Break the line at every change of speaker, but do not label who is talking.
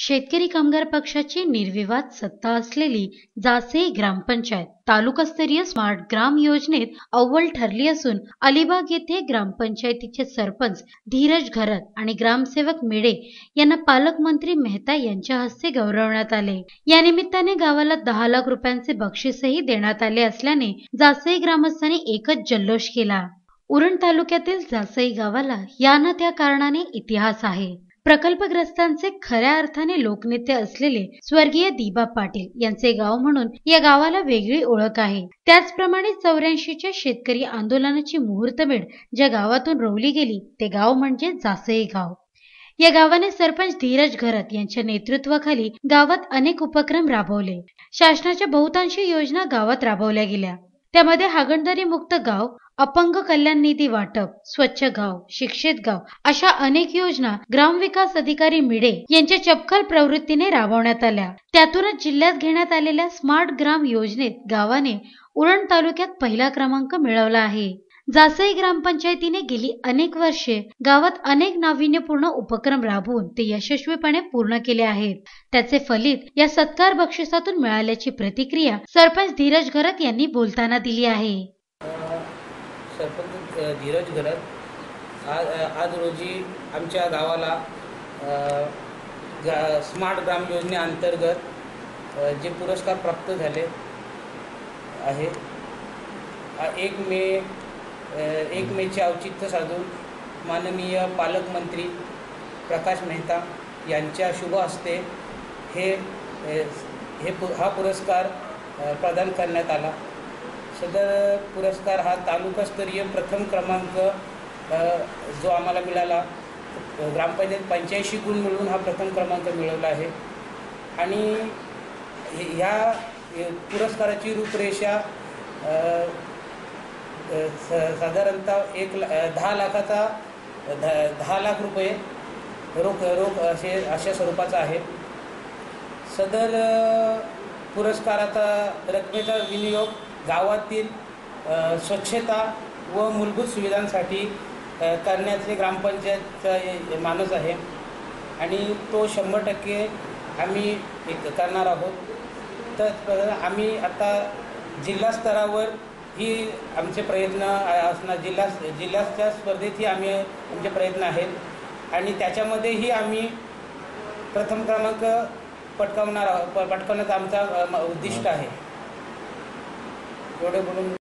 शेतकरी कामगार पक्षाची निर्विवाद सत्ता असलेली जासे ग्रामपंचायत तालुकास्तरीय स्मार्ट ग्राम योजनेत अव्वल ठरली असून अलिबाग येथे ग्रामपंचायतीचे सरपंच धीरज घरत आणि ग्रामसेवक मेडे यांना पालकमंत्री मेहता यांच्या हस्ते गौरवण्यात आले. या निमित्ताने गावाला दहा लाख रुपयांचे बक्षीसही देण्यात आले असल्याने जासई ग्रामस्थांनी एकच जल्लोष केला. उरण तालुक्यातील जासई गावाला या ना त्या कारणाने इतिहास आहे. प्रकल्पग्रस्तांचे खऱ्या अर्थाने लोकनेते असलेले स्वर्गीय दिबा पाटील यांचे गाव म्हणून या गावाला वेगळी ओळख आहे. त्याचप्रमाणे चौऱ्याऐंशीच्या शेतकरी आंदोलनाची मुहूर्तमेढ ज्या गावातून रोवली गेली ते गाव म्हणजे जासई गाव. या गावाने सरपंच धीरज घरत यांच्या नेतृत्वाखाली गावात अनेक उपक्रम राबवले. शासनाच्या बहुतांशी योजना गावात राबवल्या गेल्या. त्यामध्ये हागणदारी मुक्त गाव अपंग कल्याण निधी वाटप स्वच्छ गाव शिक्षित गाव अशा अनेक योजना ग्रामविकास अधिकारी मिडे यांच्या चपखल प्रवृत्तीने राबवण्यात आल्या. त्यातूनच जिल्ह्यात घेण्यात आलेल्या स्मार्ट ग्राम योजनेत गावाने उरण तालुक्यात पहिला क्रमांक मिळवला आहे. जासई ग्रामपंचायतीने गेली अनेक वर्षे गावात अनेक नाविन्यपूर्ण उपक्रम राबवून ते यशस्वीपणे पूर्ण केले आहेत. त्याचे फलित या सत्कार बक्षिसातून मिळाल्याची प्रतिक्रिया सरपंच धीरज घरत यांनी बोलताना दिली आहे.
सरपंच धीरज घरत आज आज रोजी आमच्या गावाला गा स्मार्ट ग्राम योजनेअंतर्गत जे पुरस्कार प्राप्त झाले आहे एक मे एक औचित्य साधून माननीय पालकमंत्री प्रकाश मेहता यांच्या शुभ हस्ते हे हे पु हा पुरस्कार प्रदान करण्यात आला. सदर पुरस्कार हा तालुकास्तरीय प्रथम क्रमांक जो आम्हाला मिळाला. ग्रामपंचायत पंच्याऐंशी गुण मिळून हा प्रथम क्रमांक मिळवला आहे. आणि ह्या पुरस्काराची रूपरेषा साधारणतः एक दहा लाखाचा द दहा लाख रुपये रोख रोख असे अशा स्वरूपाचा आहे. सदर पुरस्काराचा रकमेचा विनियोग गावातील स्वच्छता व मूलभूत सुविधांसाठी करण्याचे ग्रामपंचायतचा मानस आहे. आणि तो शंभर टक्के आम्ही करणार आहोत. तर आम्ही आता जिल्हा स्तरावर ही आमचे प्रयत्न असणार जिल्हा जिल्ह्याच्या स्पर्धेतही आम्ही आमचे प्रयत्न आहेत. आणि त्याच्यामध्येही आम्ही प्रथम क्रमांक पटकावणार आहोत प- पटकावण्याचा आमचा उद्दिष्ट आहे. एवढे बोलून